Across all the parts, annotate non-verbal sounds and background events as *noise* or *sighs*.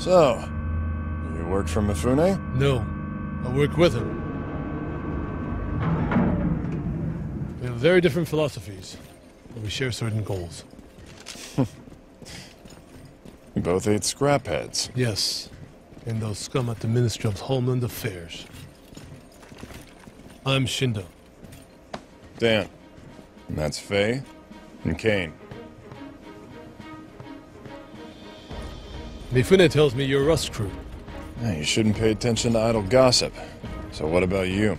So, you work for Mifune? No, I work with him. We have very different philosophies, but we share certain goals. *laughs* You both ate scrap heads. Yes, and those scum at the Ministry of Homeland Affairs. I'm Shindo. Dan. And that's Faye and Cain. Mifune tells me you're Rust crew. Yeah, you shouldn't pay attention to idle gossip. So what about you?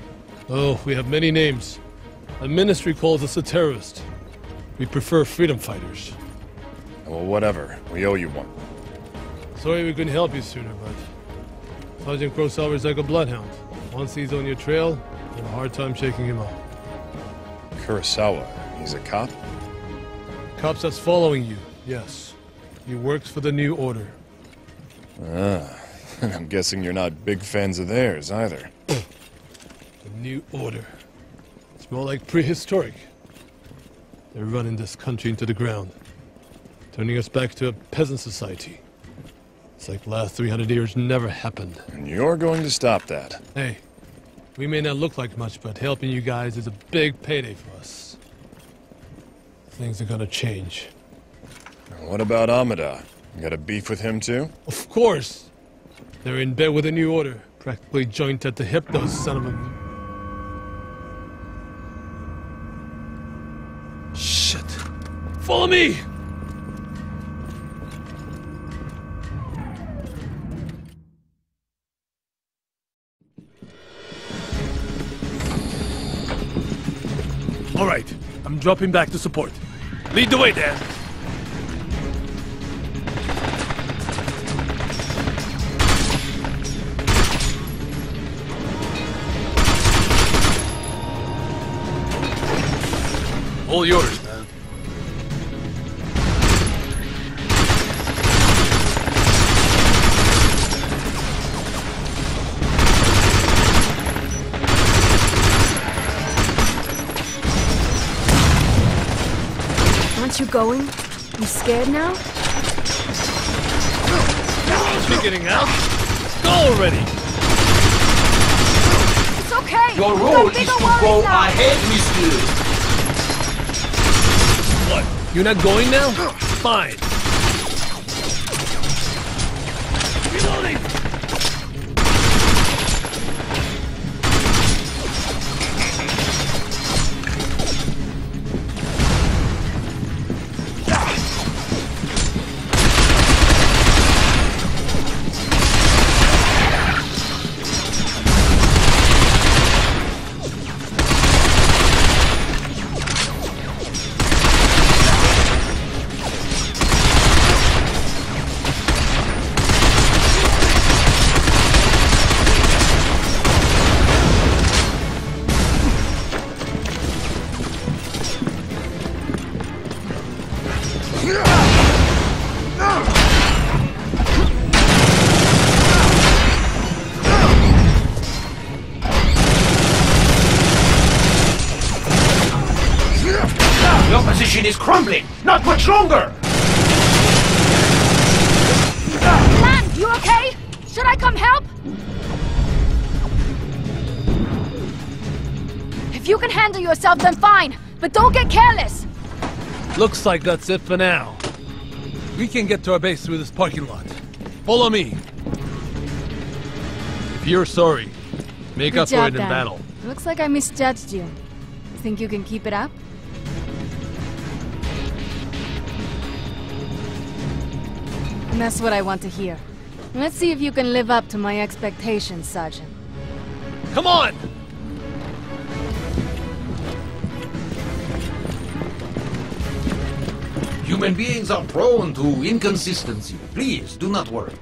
Oh, we have many names. The Ministry calls us a terrorist. We prefer freedom fighters. Well, whatever. We owe you one. Sorry we couldn't help you sooner, but Sergeant Kurosawa is like a bloodhound. Once he's on your trail, you have a hard time shaking him off. Kurosawa. He's a cop? Cops that's following you, yes. He works for the New Order. Ah. And *laughs* I'm guessing you're not big fans of theirs either. The New Order. It's more like prehistoric. They're running this country into the ground, turning us back to a peasant society. It's like the last 300 years never happened. And you're going to stop that. Hey, we may not look like much, but helping you guys is a big payday for us. Things are gonna change. What about Amada? You got a beef with him too? Of course! They're in bed with the New Order, practically joint at the hip, those son of a... Shit! Follow me! All right, I'm dropping back to support. Lead the way, Dan. All yours, man. Aren't you going? You scared now? You're Getting out? Go already! It's okay! Your We've role is bigger to worries go now. ahead, mister. You're not going now? Fine. Your position is crumbling. Not much longer. Lan, you okay? Should I come help? If you can handle yourself, then fine. But don't get careless. Looks like that's it for now. We can get to our base through this parking lot. Follow me. If you're sorry, make Good up for job, it in Dan. battle. Looks like I misjudged you. Think you can keep it up? That's what I want to hear. Let's see if you can live up to my expectations, Sergeant. Come on! Human beings are prone to inconsistency. Please, do not worry.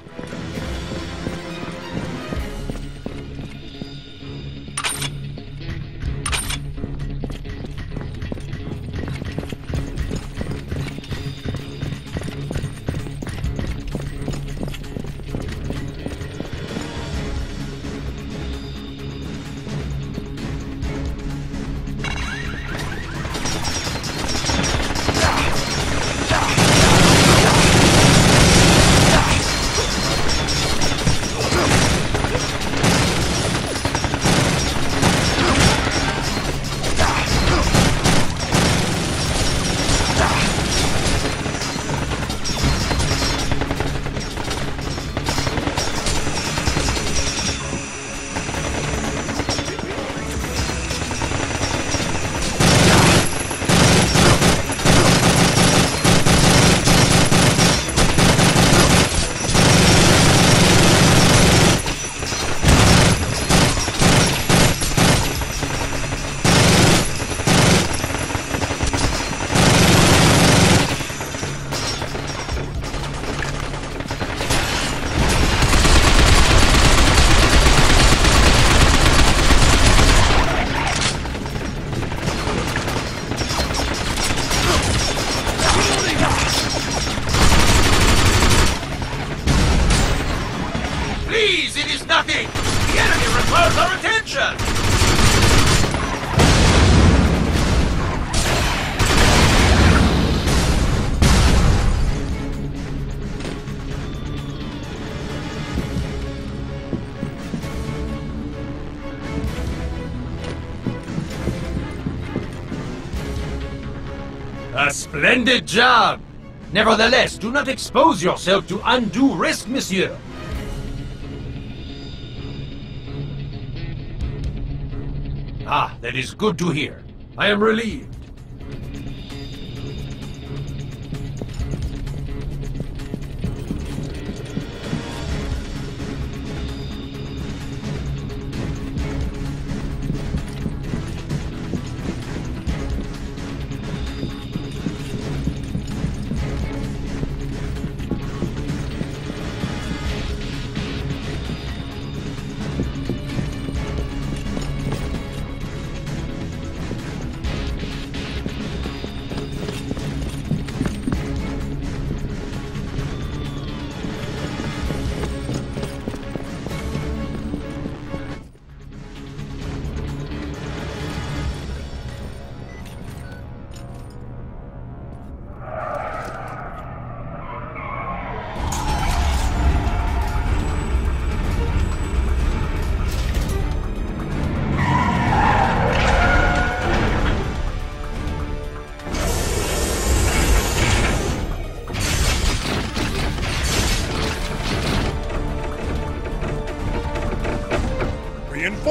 Requires our attention! A splendid job! Nevertheless, do not expose yourself to undue risk, monsieur. Is good to hear. I am relieved.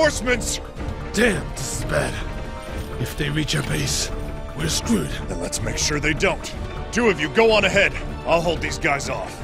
Reinforcements! Damn, this is bad. If they reach our base, we're screwed. Then let's make sure they don't. Two of you go on ahead. I'll hold these guys off.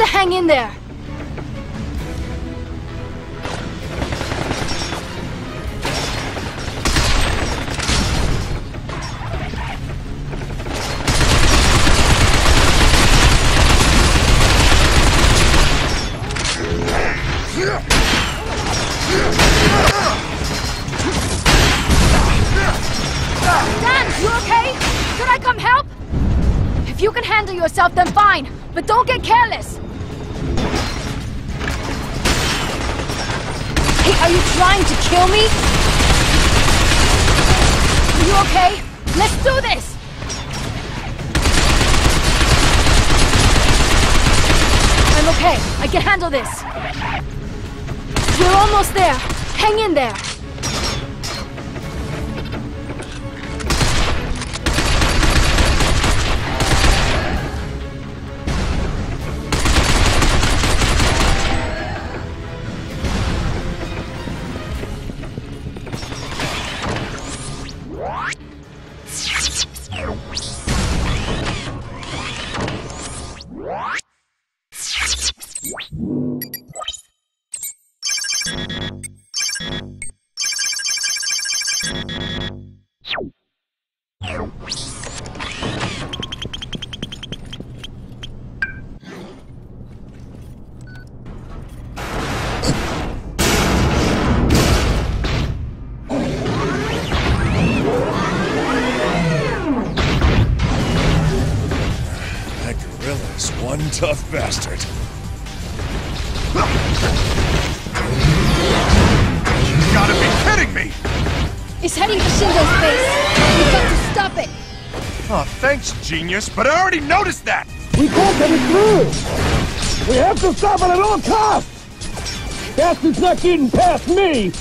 To hang in there. Kill me? Are you okay? Let's do this! I'm okay. I can handle this. We're almost there. Hang in there. It's heading to Shindo's base. We've got to stop it. Oh, thanks, genius, but I already noticed that! We can't get it through! We have to stop it at all costs! Bastard's not getting past me!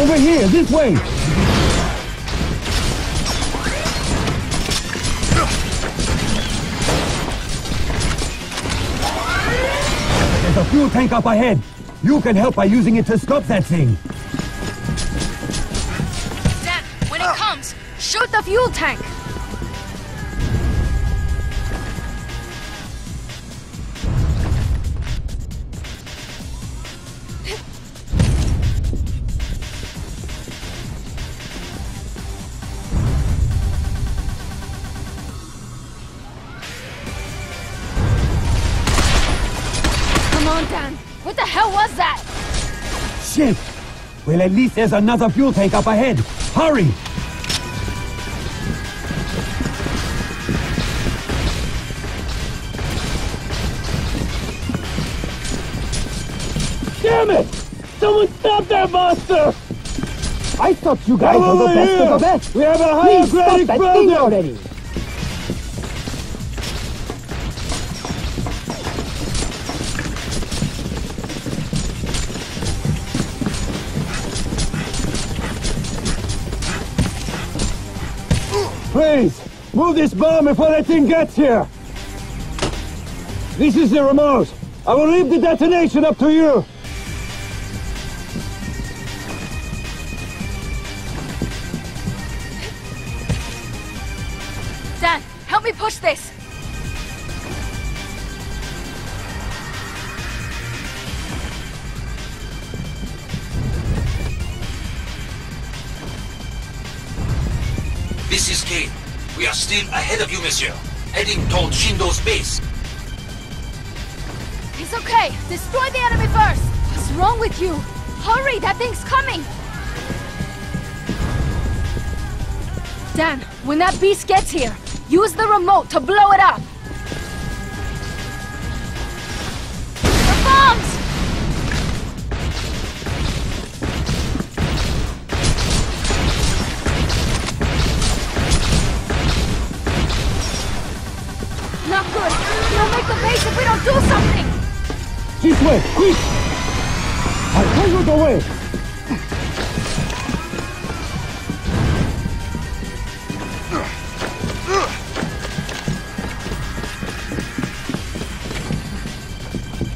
Over here, this way! Fuel tank up ahead. You can help by using it to stop that thing. Dan, when it comes, shoot the fuel tank! Well, at least there's another fuel tank up ahead. Hurry! Damn it! Someone stop that monster! I thought you guys were the best of the best. We have a higher Please stop that thing already. Move this bomb before that thing gets here! This is the remote. I will leave the detonation up to you. Dan, help me push this! Still ahead of you, monsieur. Heading toward Shindo's base. It's okay. Destroy the enemy first. What's wrong with you? Hurry, that thing's coming. Dan, when that beast gets here, use the remote to blow it up. This way, quick! I'll tell you the way.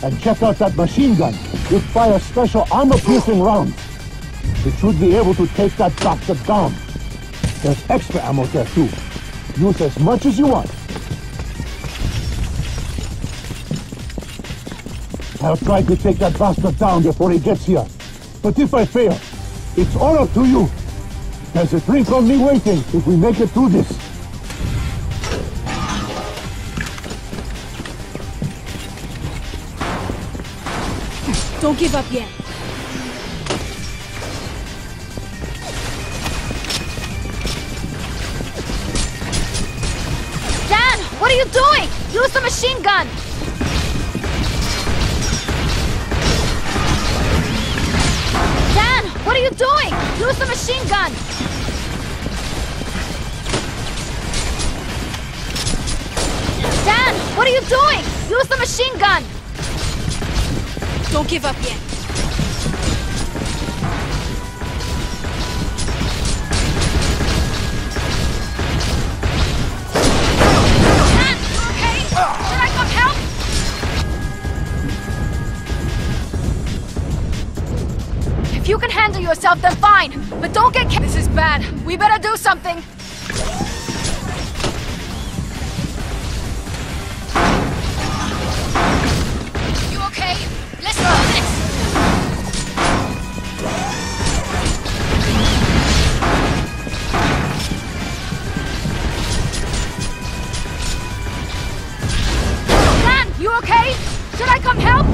And check out that machine gun. It fires special armor-piercing rounds. It should be able to take that bastard down. There's extra ammo there too. Use as much as you want. I'll try to take that bastard down before he gets here. But if I fail, it's all up to you. There's a drink on me waiting if we make it through this. Don't give up yet. Dan, what are you doing? Use the machine gun. What are you doing? Use the machine gun. Dan, what are you doing? Use the machine gun. Don't give up yet. Don't get This is bad. We better do something. You okay? Let's you okay? Should I come help?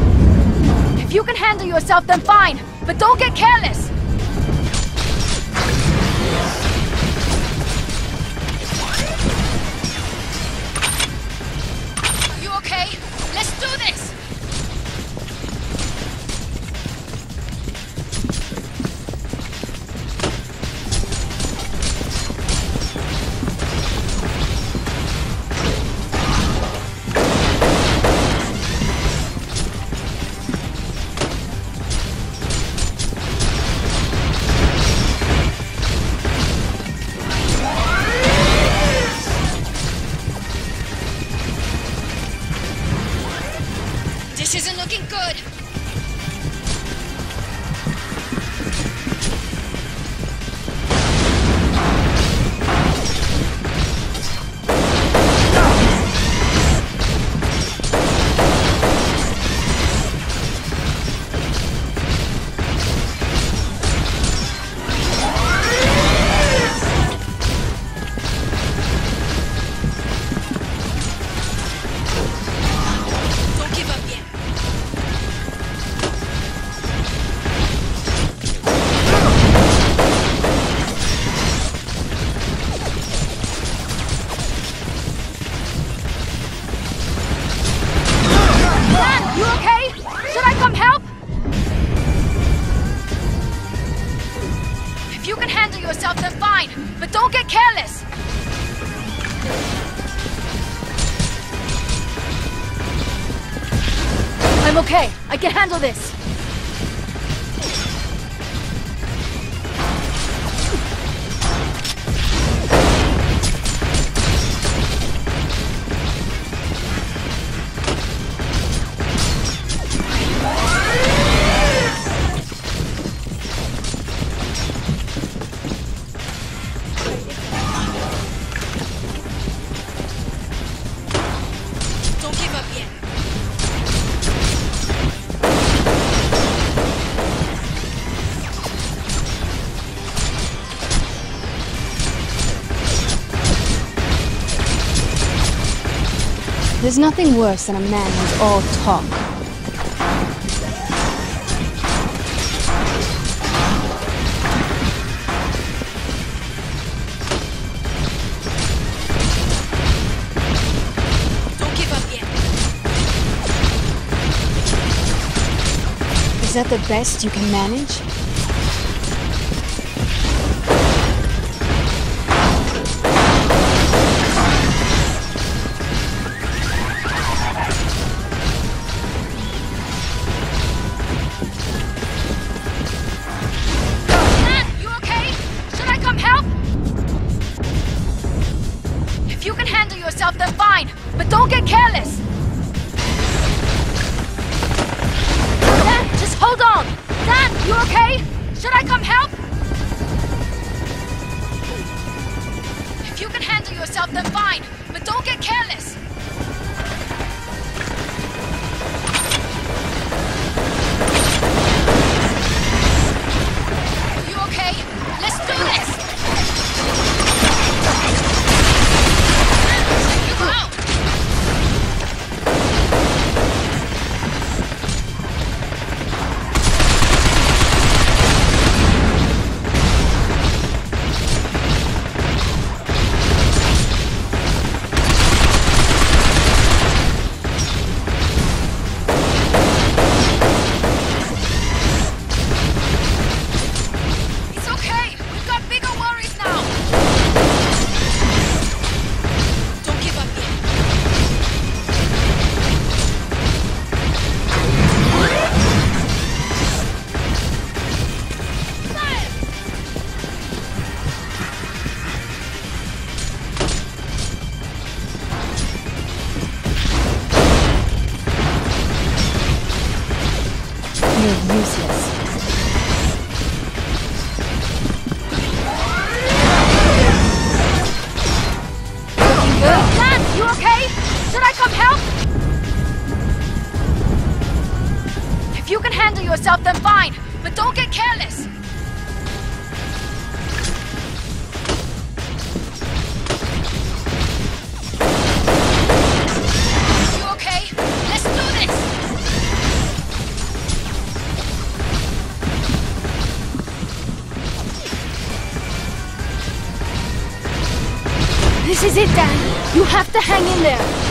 If you can handle yourself, then fine. But don't get careless. There's nothing worse than a man who's all talk. Don't give up yet. Is that the best you can manage? can handle yourself, then fine. But don't get careless. This is it, Dan. You have to hang in there.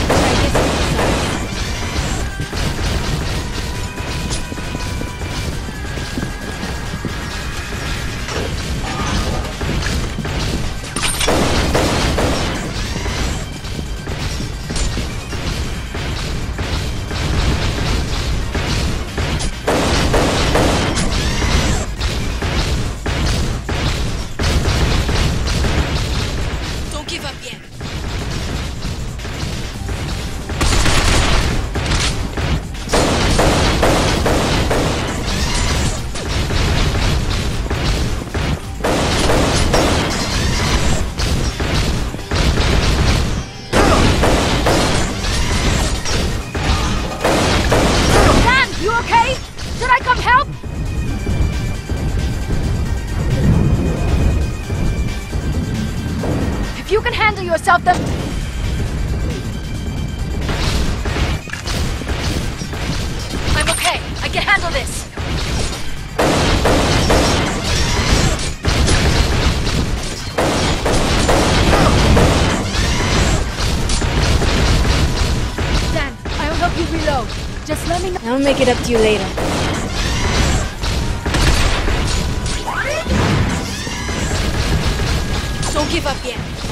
Yourself, then... I'm okay. I can handle this. Dan, I'll help you reload. Just let me know. I'll make it up to you later. Don't give up yet.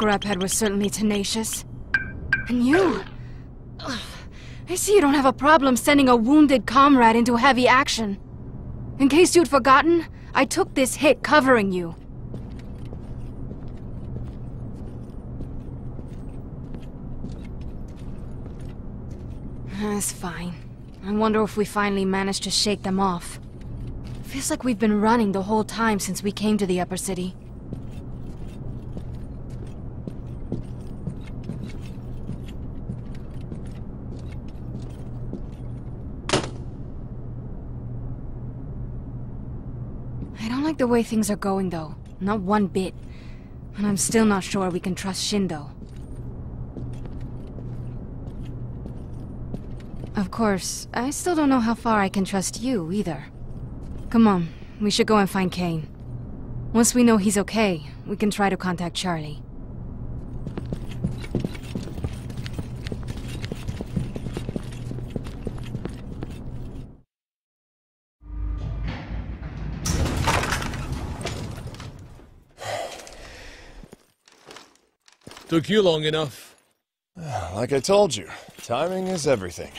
Scraphead was certainly tenacious. And you? Ugh, I see you don't have a problem sending a wounded comrade into heavy action. In case you'd forgotten, I took this hit covering you. That's fine. I wonder if we finally managed to shake them off. Feels like we've been running the whole time since we came to the upper city. I don't like the way things are going, though. Not one bit. And I'm still not sure we can trust Shindo. Of course, I still don't know how far I can trust you, either. Come on, we should go and find Cain. Once we know he's okay, we can try to contact Charlie. Took you long enough. Like I told you, timing is everything.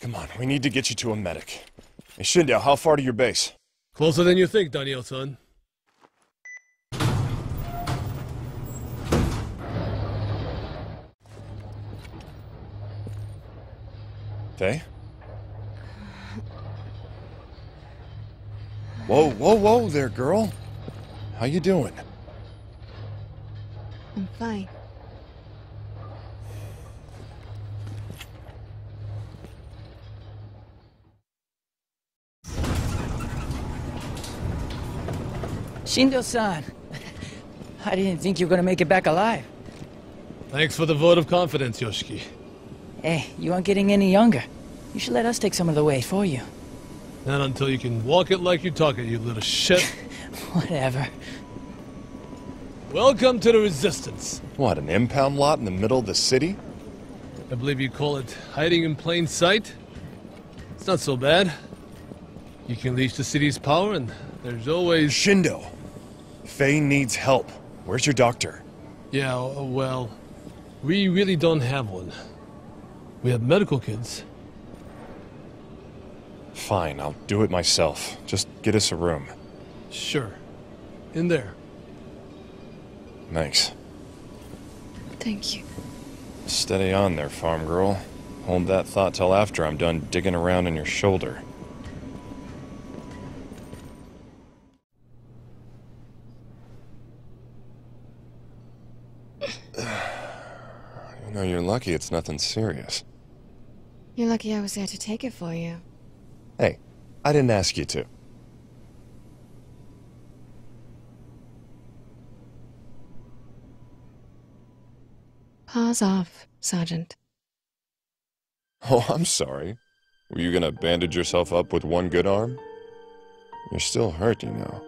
Come on, we need to get you to a medic. Hey, Shindo, how far to your base? Closer than you think, Daniel-san. Tay? Whoa, whoa, whoa there, girl. How you doing? I'm fine. Shindo-san, I didn't think you were gonna make it back alive. Thanks for the vote of confidence, Yoshiki. Hey, you aren't getting any younger. You should let us take some of the weight for you. Not until you can walk it like you talk it, you little shit. *laughs* Whatever. Welcome to the Resistance. What, an impound lot in the middle of the city? I believe you call it hiding in plain sight. It's not so bad. You can leash the city's power, and there's always. Shindo! Faye needs help. Where's your doctor? Yeah, uh, well, we really don't have one. We have medical kids. Fine, I'll do it myself. Just get us a room. Sure. In there. Thanks. Thank you. Steady on there, farm girl. Hold that thought till after I'm done digging around in your shoulder. *sighs* You know, you're lucky it's nothing serious. You're lucky I was there to take it for you. Hey, I didn't ask you to. Paws off, Sergeant. *laughs* Oh, I'm sorry. Were you gonna bandage yourself up with one good arm? You're still hurt, you know.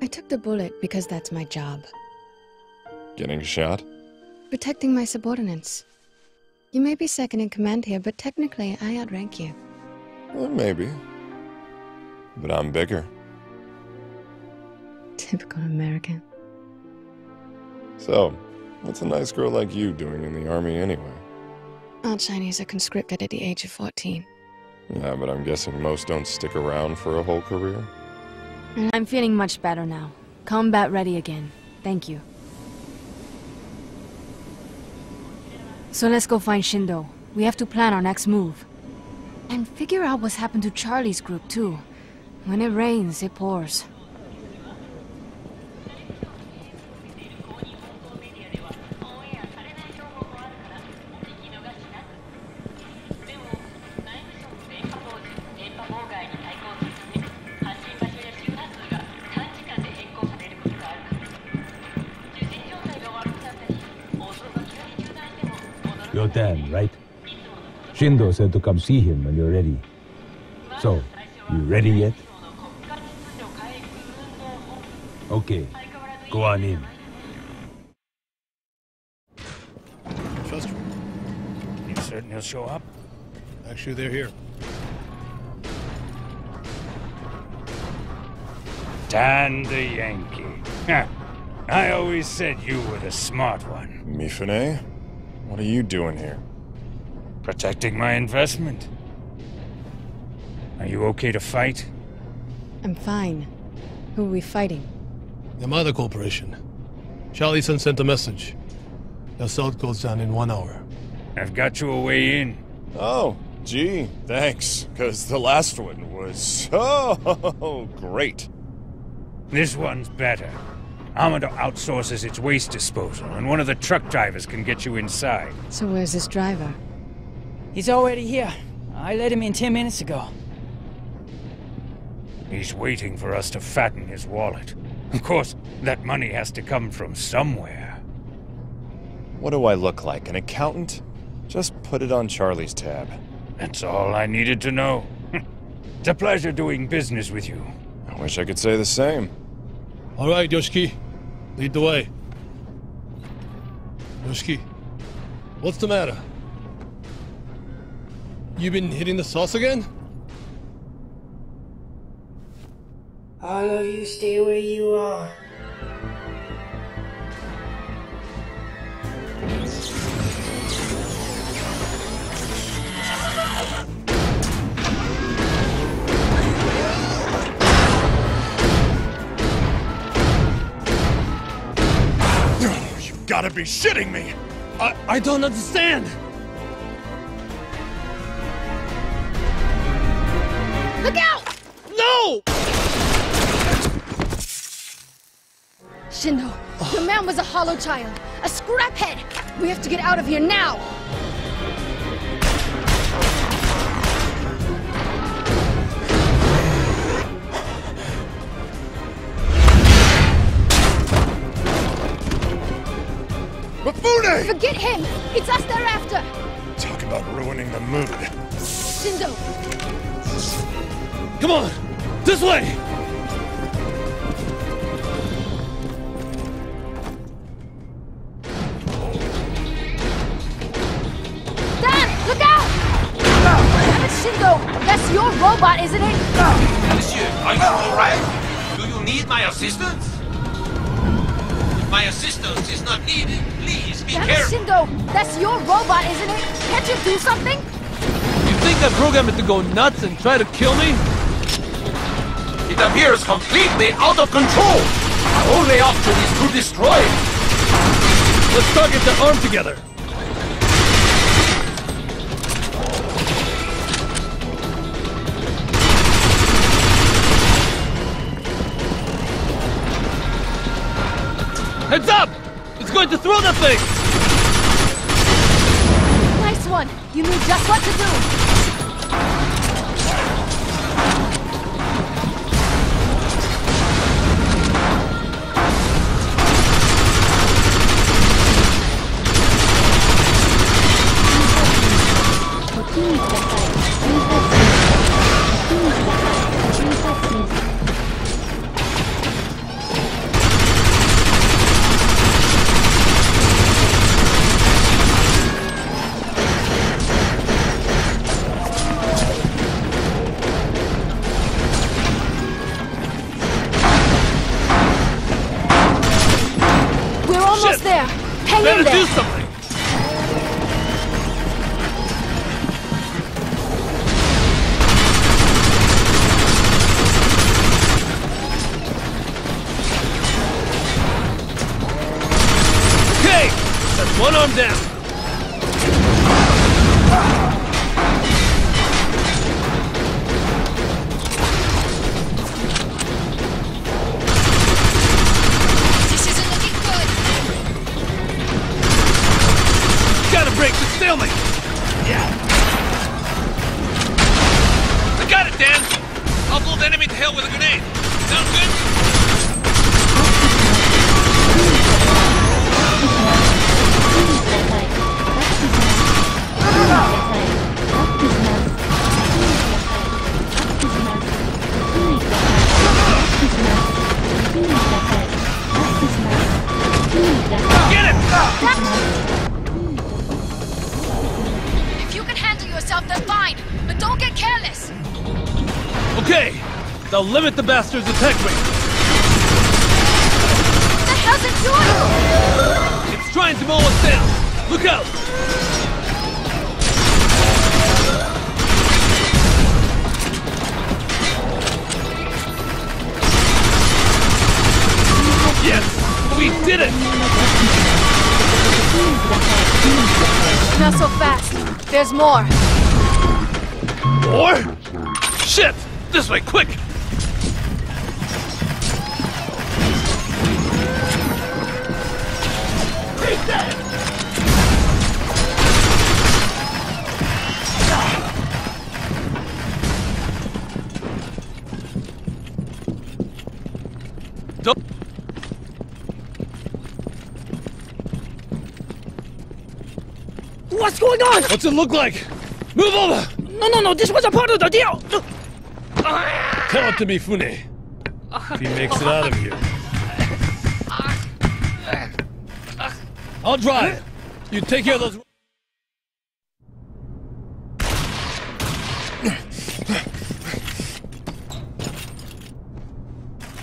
I took the bullet because that's my job. Getting shot? Protecting my subordinates. You may be second in command here, but technically I outrank you. Well, maybe. But I'm bigger. Typical American. So, what's a nice girl like you doing in the army anyway? All Chinese are conscripted at the age of 14. Yeah, but I'm guessing most don't stick around for a whole career. Mm, I'm feeling much better now. Combat ready again. Thank you. So let's go find Shindo. We have to plan our next move. And figure out what's happened to Charlie's group, too. When it rains, it pours. Shindo said to come see him when you're ready. So, you ready yet? Okay, go on in. Trust me. You certain he'll show up? Actually, they're here. Dan the Yankee. Huh. I always said you were the smart one. Mifune? What are you doing here? Protecting my investment. Are you okay to fight? I'm fine. Who are we fighting? Amada Corporation. Charlie-san sent a message. The assault goes down in one hour. I've got you a way in. Oh, gee, thanks. Because the last one was *laughs* so great. This one's better. Amada outsources its waste disposal, and one of the truck drivers can get you inside. So where's this driver? He's already here. I let him in ten minutes ago. He's waiting for us to fatten his wallet. Of course, that money has to come from somewhere. What do I look like, an accountant? Just put it on Charlie's tab. That's all I needed to know. *laughs* it's a pleasure doing business with you. I wish I could say the same. All right, Yoshiki. Lead the way. Yoshiki, what's the matter? You been hitting the sauce again? All of you stay where you are. You've gotta be shitting me! I, I don't understand! Look out! No! Shindo, your man was a hollow child, a scraphead. We have to get out of here now. Mifune! Forget him. It's us they're after. Talk about ruining the mood. Shindo, Come on! This way! Dad, Look out! Damn it, Shingo! That's your robot, isn't it? Monsieur, are you alright? Do you need my assistance? If my assistance is not needed, please be careful! It, Shingo! That's your robot, isn't it? Can't you do something? You think I programmed it to go nuts and try to kill me? It appears completely out of control. Our only option is to destroy it. Let's target the arm together. Heads up! It's going to throw the thing! Nice one. You knew just what to do. That's down. Bastard's attack rate. What the hell's it doing? It's trying to mow us down. Look out! Yes, we did it! Not so fast. There's more. More? Shit! This way, quick! What's going on? What's it look like? Move over! No, no, no, this was a part of the deal. Tell it to me, Fune. If he makes it out of here. I'll drive. You take care of those.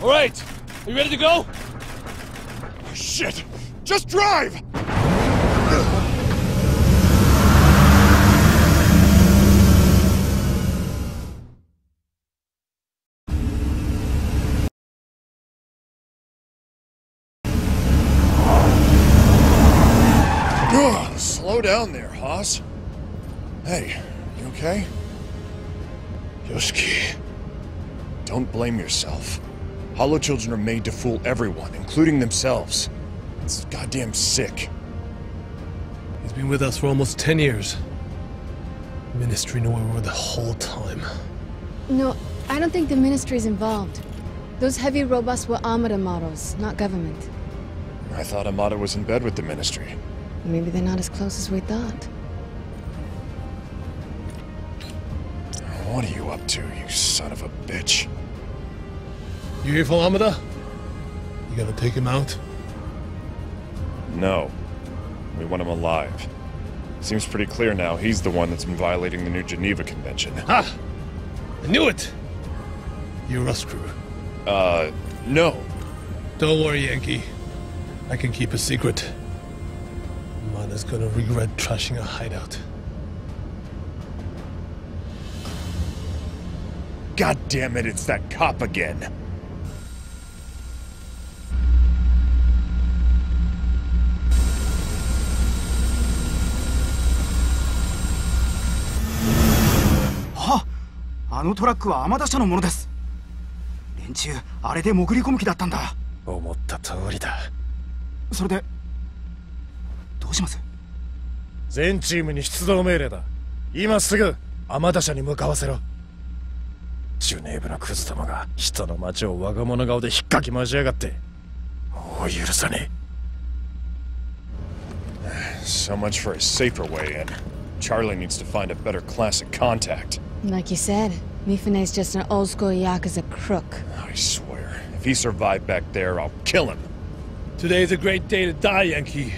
All right. Are you ready to go? Shit! Just drive! Slow down there, Haas. Hey, you okay? Yoshiki, don't blame yourself. Hollow children are made to fool everyone, including themselves. It's goddamn sick. He's been with us for almost 10 years. Ministry knew where we were the whole time. No, I don't think the ministry's involved. Those heavy robots were Amada models, not government. I thought Amada was in bed with the Ministry. Maybe they're not as close as we thought. What are you up to, you son of a bitch? You here for Amada? You gonna take him out? No. We want him alive. Seems pretty clear now he's the one that's been violating the new Geneva Convention. Ha! I knew it! You're Rust crew. Uh, no. Don't worry, Yankee. I can keep a secret. Mana's gonna regret trashing a hideout. God damn it, it's that cop again. Ha! あのトラックは天田社のものです連中あれで潜り込む気だったんだ思った通りだそれでどうします全チームに出動命令だ今すぐ天田社に向かわせろジュネーブのクズどもが人の町を我が物顔で引っかき回しやがってもう許さね So much for a safer way in. Charlie needs to find a better classic contact. Like you said, Mifune's just an old school Yakuza crook. I swear, if he survived back there, I'll kill him. Today's a great day to die, Yankee.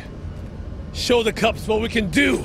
show the cops what we can do.